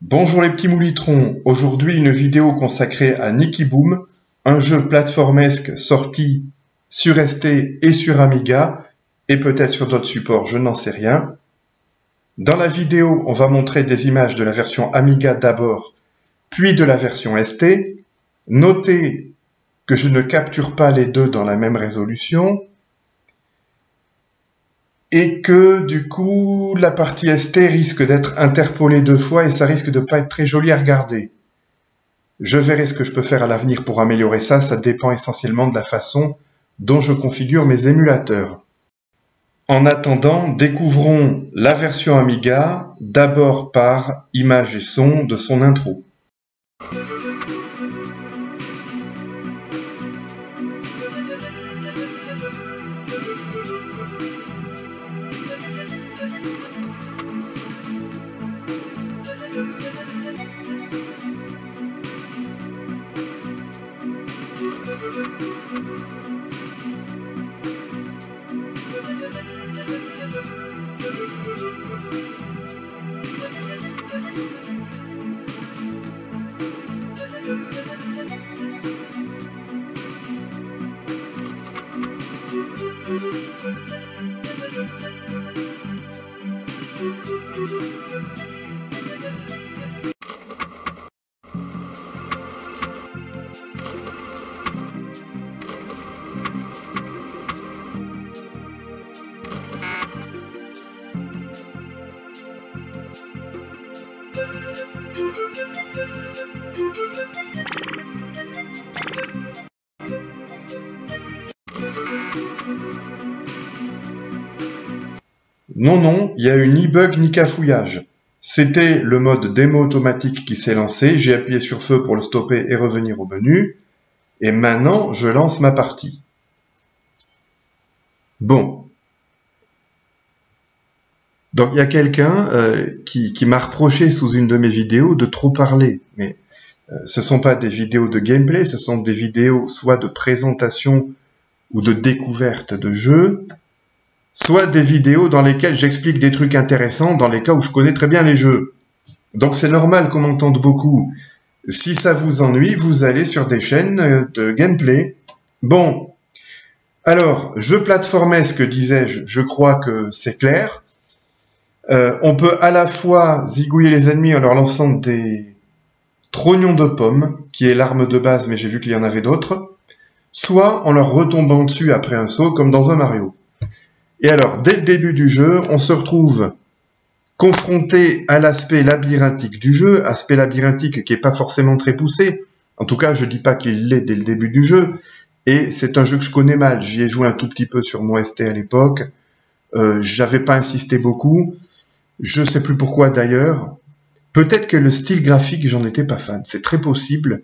Bonjour les petits moulitrons, aujourd'hui une vidéo consacrée à Nicky Boom, un jeu plateformesque sorti sur ST et sur Amiga, et peut-être sur d'autres supports, je n'en sais rien. Dans la vidéo, on va montrer des images de la version Amiga d'abord, puis de la version ST. Notez que je ne capture pas les deux dans la même résolution, et que du coup la partie ST risque d'être interpolée deux fois et ça risque de pas être très joli à regarder. Je verrai ce que je peux faire à l'avenir pour améliorer ça, ça dépend essentiellement de la façon dont je configure mes émulateurs. En attendant, découvrons la version Amiga d'abord par image et son de son intro. Non, non, il y a eu ni bug ni cafouillage. C'était le mode démo automatique qui s'est lancé, j'ai appuyé sur feu pour le stopper et revenir au menu, et maintenant je lance ma partie. Bon. Donc il y a quelqu'un euh, qui, m'a reproché sous une de mes vidéos de trop parler, mais euh, ce ne sont pas des vidéos de gameplay, ce sont des vidéos soit de présentation ou de découverte de jeux, soit des vidéos dans lesquelles j'explique des trucs intéressants dans les cas où je connais très bien les jeux. Donc c'est normal qu'on m'entende beaucoup. Si ça vous ennuie, vous allez sur des chaînes euh, de gameplay. Bon. Alors, jeu plateformesque, disais-je, je crois que c'est clair. Euh, on peut à la fois zigouiller les ennemis en leur lançant des trognons de pommes, qui est l'arme de base, mais j'ai vu qu'il y en avait d'autres, soit en leur retombant dessus après un saut, comme dans un Mario. Et alors, dès le début du jeu, on se retrouve confronté à l'aspect labyrinthique du jeu, aspect labyrinthique qui n'est pas forcément très poussé. En tout cas, je dis pas qu'il l'est dès le début du jeu. Et c'est un jeu que je connais mal. J'y ai joué un tout petit peu sur mon ST à l'époque. Euh, J'avais pas insisté beaucoup. Je sais plus pourquoi d'ailleurs. Peut-être que le style graphique, j'en étais pas fan. C'est très possible.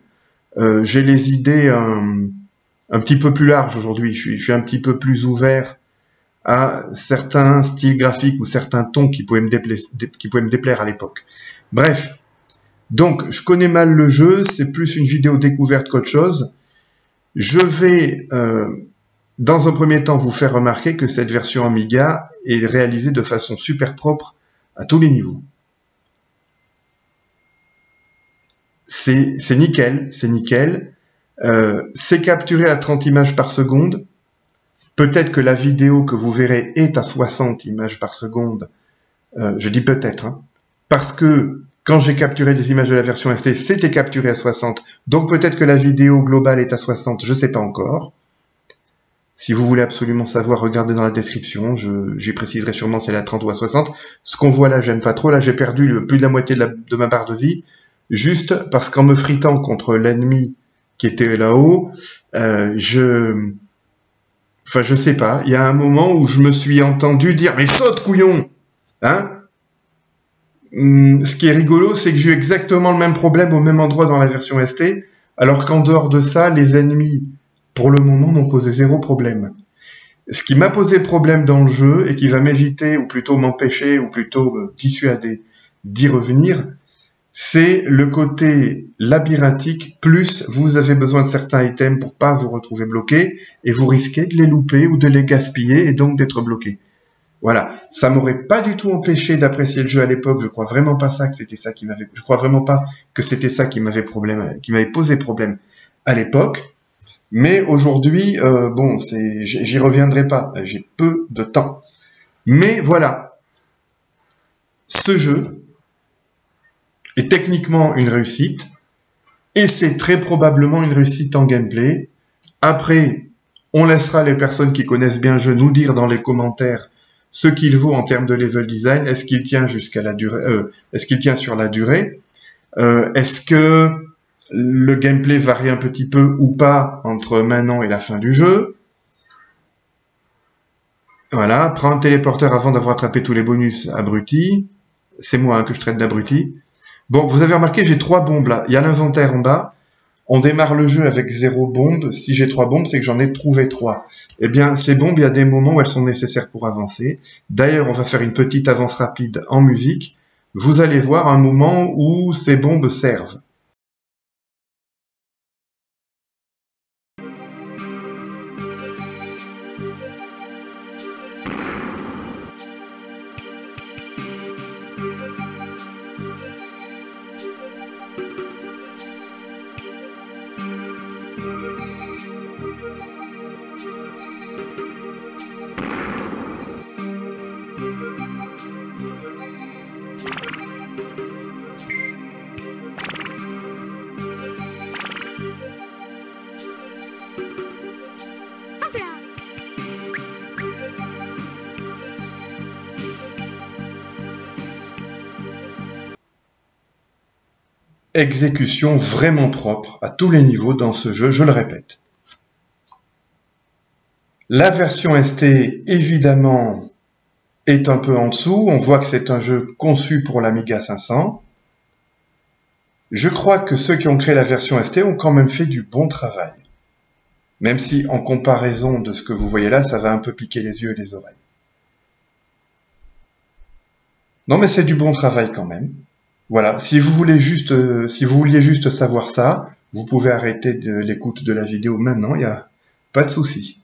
Euh, J'ai les idées un, un, petit peu plus larges aujourd'hui. Je, suis un petit peu plus ouvert à certains styles graphiques ou certains tons qui pouvaient me, qui pouvaient me déplaire à l'époque. Bref, donc je connais mal le jeu, c'est plus une vidéo découverte qu'autre chose. Je vais, euh, dans un premier temps, vous faire remarquer que cette version Amiga est réalisée de façon super propre à tous les niveaux. C'est nickel, c'est nickel. Euh, c'est capturé à 30 images par seconde. Peut-être que la vidéo que vous verrez est à 60 images par seconde. Euh, je dis peut-être, hein, parce que quand j'ai capturé des images de la version ST, c'était capturé à 60. Donc peut-être que la vidéo globale est à 60, je ne sais pas encore. Si vous voulez absolument savoir, regardez dans la description, j'y préciserai sûrement si elle est à 30 ou à 60. Ce qu'on voit là, j'aime pas trop. Là, j'ai perdu plus de la moitié de, ma barre de vie, juste parce qu'en me fritant contre l'ennemi qui était là-haut, euh, je Enfin, je sais pas. Il y a un moment où je me suis entendu dire mais saute couillon, hein? Hum, Ce qui est rigolo, c'est que j'ai eu exactement le même problème au même endroit dans la version ST, alors qu'en dehors de ça, les ennemis, pour le moment, n'ont posé zéro problème. Ce qui m'a posé problème dans le jeu et qui va m'éviter, ou plutôt m'empêcher, ou plutôt me dissuader d'y revenir, c'est le côté labyrinthique, plus vous avez besoin de certains items pour pas vous retrouver bloqué, et vous risquez de les louper ou de les gaspiller et donc d'être bloqué. Voilà, ça m'aurait pas du tout empêché d'apprécier le jeu à l'époque. Je crois vraiment pas ça que c'était ça qui m'avait. Je crois vraiment pas que c'était ça qui m'avait problème, qui m'avait posé problème à l'époque. Mais aujourd'hui, euh, bon, j'y reviendrai pas. J'ai peu de temps. Mais voilà, ce jeu est techniquement une réussite et c'est très probablement une réussite en gameplay. Après, on laissera les personnes qui connaissent bien le jeu nous dire dans les commentaires ce qu'il vaut en termes de level design. Est-ce qu'il tient jusqu'à la durée euh, Est-ce qu'il tient sur la durée? Euh, Est-ce que le gameplay varie un petit peu ou pas entre maintenant et la fin du jeu Voilà, prends un téléporteur avant d'avoir attrapé tous les bonus abrutis. C'est moi hein, que je traite d'abruti. Bon, vous avez remarqué, j'ai trois bombes là. Il y a l'inventaire en bas. On démarre le jeu avec zéro bombe. Si j'ai trois bombes, c'est que j'en ai trouvé trois. Eh bien, ces bombes, il y a des moments où elles sont nécessaires pour avancer. D'ailleurs, on va faire une petite avance rapide en musique. Vous allez voir un moment où ces bombes servent. Exécution vraiment propre à tous les niveaux dans ce jeu, je le répète. La version ST, évidemment, est un peu en dessous. On voit que c'est un jeu conçu pour l'Amiga 500. Je crois que ceux qui ont créé la version ST ont quand même fait du bon travail. Même si, en comparaison de ce que vous voyez là, ça va un peu piquer les yeux et les oreilles. Non, mais c'est du bon travail quand même. Voilà, si vous voulez juste, euh, vouliez juste savoir ça, vous pouvez arrêter l'écoute de la vidéo maintenant, il n'y a pas de souci.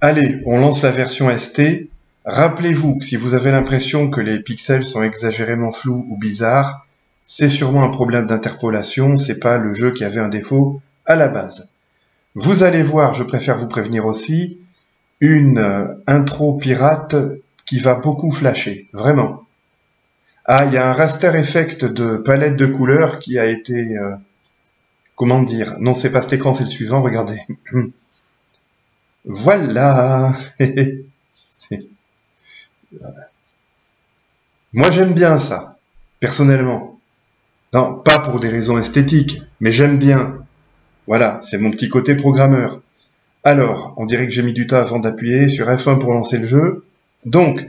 Allez, on lance la version ST. Rappelez-vous que si vous avez l'impression que les pixels sont exagérément flous ou bizarres, c'est sûrement un problème d'interpolation, c'est pas le jeu qui avait un défaut, à la base. Vous allez voir, je préfère vous prévenir aussi, une euh, intro pirate qui va beaucoup flasher, vraiment. Ah, il y a un raster effect de palette de couleurs qui a été... Euh, comment dire Non, c'est pas cet écran, c'est le suivant, regardez. voilà Moi j'aime bien ça, personnellement. Non, pas pour des raisons esthétiques, mais j'aime bien. Voilà, c'est mon petit côté programmeur. Alors, on dirait que j'ai mis du temps avant d'appuyer sur F1 pour lancer le jeu. Donc,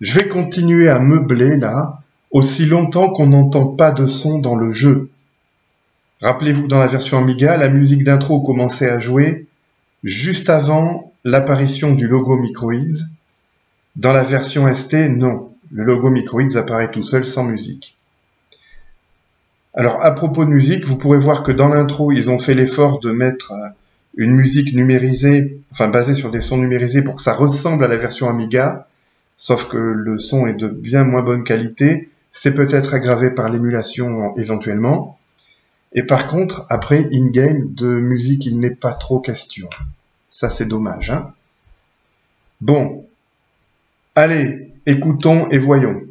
je vais continuer à meubler là, aussi longtemps qu'on n'entend pas de son dans le jeu. Rappelez-vous dans la version Amiga, la musique d'intro commençait à jouer juste avant l'apparition du logo Microids. Dans la version ST, non. Le logo Microids apparaît tout seul sans musique. Alors à propos de musique, vous pourrez voir que dans l'intro, ils ont fait l'effort de mettre euh, une musique numérisée, enfin basée sur des sons numérisés pour que ça ressemble à la version Amiga, sauf que le son est de bien moins bonne qualité. C'est peut-être aggravé par l'émulation éventuellement. Et par contre, après, in-game, de musique, il n'est pas trop question. Ça, c'est dommage. Hein bon. Allez, écoutons et voyons.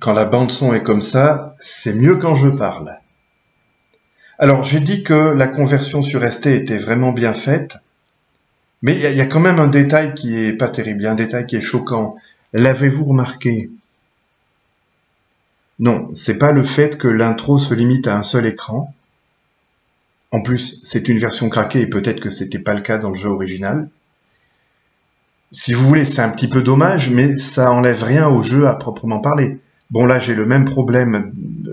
Quand la bande son est comme ça, c'est mieux quand je parle. Alors j'ai dit que la conversion sur ST était vraiment bien faite, mais il y, a quand même un détail qui est pas terrible, un détail qui est choquant. L'avez-vous remarqué? Non, c'est pas le fait que l'intro se limite à un seul écran. En plus, c'est une version craquée et peut-être que c'était pas le cas dans le jeu original si vous voulez, c'est un petit peu dommage, mais ça enlève rien au jeu à proprement parler. Bon, là, j'ai le même problème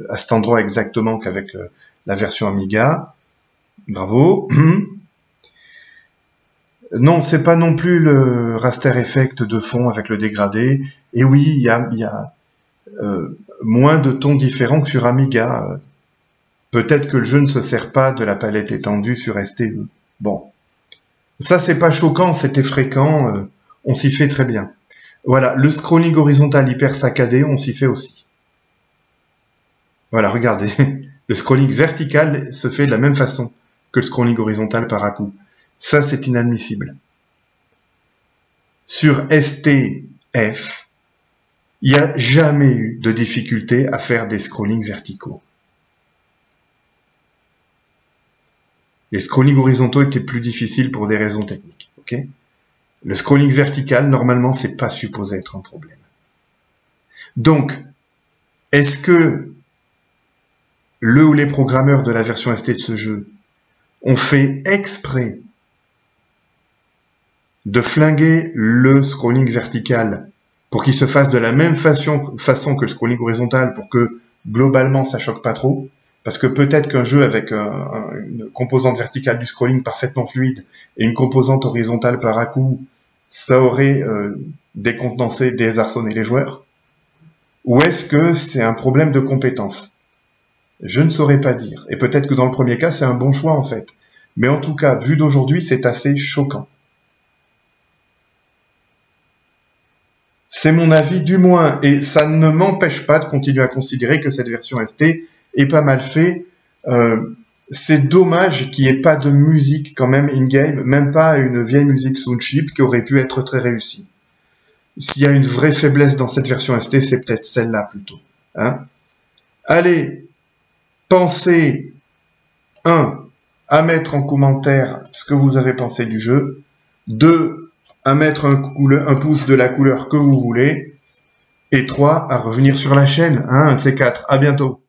à cet endroit exactement qu'avec euh, la version Amiga. Bravo. Non, c'est pas non plus le raster effect de fond avec le dégradé. Et oui, il y a, euh, moins de tons différents que sur Amiga. Peut-être que le jeu ne se sert pas de la palette étendue sur STE. Bon. Ça, c'est pas choquant, c'était fréquent. Euh, on s'y fait très bien. Voilà, le scrolling horizontal hyper saccadé, on s'y fait aussi. Voilà, regardez. Le scrolling vertical se fait de la même façon que le scrolling horizontal par à coup. Ça, c'est inadmissible. Sur STF, il n'y a jamais eu de difficulté à faire des scrollings verticaux. Les scrollings horizontaux étaient plus difficiles pour des raisons techniques. Le scrolling vertical, normalement, c'est pas supposé être un problème. Donc, est-ce que le ou les programmeurs de la version ST de ce jeu ont fait exprès de flinguer le scrolling vertical pour qu'il se fasse de la même façon, façon que le scrolling horizontal pour que globalement ça choque pas trop? Parce que peut-être qu'un jeu avec une composante verticale du scrolling parfaitement fluide et une composante horizontale par à coup, ça aurait euh, décontenancé, désarçonné les joueurs Ou est-ce que c'est un problème de compétence? Je ne saurais pas dire. Et peut-être que dans le premier cas, c'est un bon choix en fait. Mais en tout cas, vu d'aujourd'hui, c'est assez choquant. C'est mon avis du moins, et ça ne m'empêche pas de continuer à considérer que cette version ST est pas mal faite. Euh, c'est dommage qu'il n'y ait pas de musique quand même in-game, même pas une vieille musique chip qui aurait pu être très réussie. S'il y a une vraie faiblesse dans cette version ST, c'est peut-être celle-là plutôt. Hein Allez, pensez, un, à mettre en commentaire ce que vous avez pensé du jeu. Deux, à mettre un, un pouce de la couleur que vous voulez. Et trois, à revenir sur la chaîne, hein, de ces quatre. À bientôt.